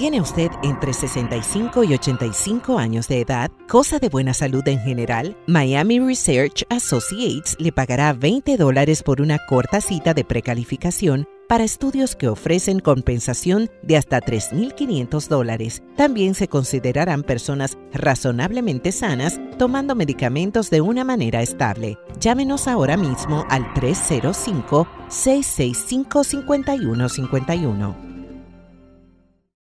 ¿Tiene usted entre 65 y 85 años de edad? ¿Cosa de buena salud en general? Miami Research Associates le pagará 20 dólares por una corta cita de precalificación para estudios que ofrecen compensación de hasta 3.500 dólares. También se considerarán personas razonablemente sanas tomando medicamentos de una manera estable. Llámenos ahora mismo al 305-665-5151.